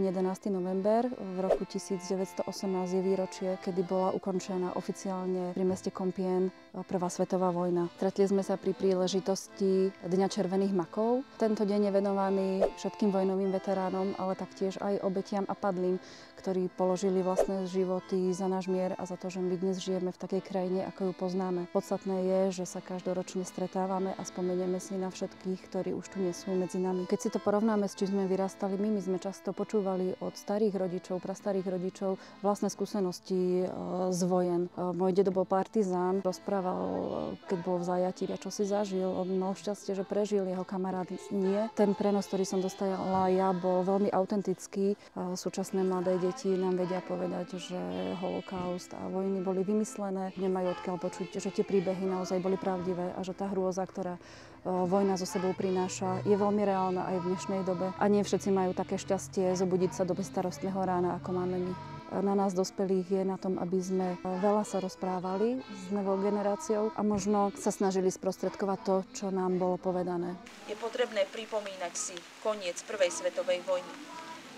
11. november v roku 1918 je výročie, kedy bola ukončená oficiálne pri meste Kompien Prvá svetová vojna. Stretli sme sa pri príležitosti Dňa červených makov. Tento deň je venovaný všetkým vojnovým veteránom, ale taktiež aj obetiam a padlým, ktorí položili vlastné životy za náš mier a za to, že my dnes žijeme v takej krajine, ako ju poznáme. Podstatné je, že sa každoročne stretávame a spomenieme si na všetkých, ktorí už tu nie sú medzi nami. Keď si to porovnáme s čím sme vyrastali my, my sme často počúvali od starých rodičov, prastarých rodičov vlastné skúsenosti e, z vojen. E, môj dedo bol partizán, rozprával, e, keď bol v zajatí a čo si zažil. On mal šťastie, že prežil, jeho kamarát nie. Ten prenos, ktorý som dostala ja, bol veľmi autentický. Súčasné mladé deti nám vedia povedať, že holokaust a vojny boli vymyslené, nemajú odkiaľ počuť, že tie príbehy naozaj boli pravdivé a že tá hrôza, ktorá vojna so sebou prináša, je veľmi reálna aj v dnešnej dobe. A nie všetci majú také šťastie zobudiť sa do bezstarostného rána, ako máme my. Na nás dospelých je na tom, aby sme veľa sa rozprávali s novou generáciou a možno sa snažili sprostredkovať to, čo nám bolo povedané. Je potrebné pripomínať si koniec Prvej svetovej vojny.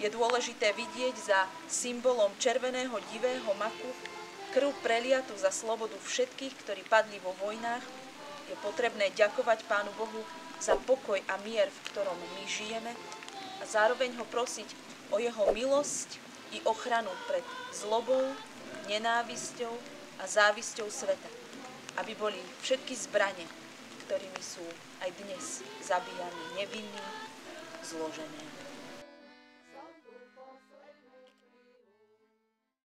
Je dôležité vidieť za symbolom červeného divého maku krv preliatu za slobodu všetkých, ktorí padli vo vojnách. Je potrebné ďakovať Pánu Bohu za pokoj a mier, v ktorom my žijeme a zároveň ho prosiť o jeho milosť i ochranu pred zlobou, nenávisťou a závisťou sveta, aby boli všetky zbranie, ktorými sú aj dnes zabíjani nevinní, zložené.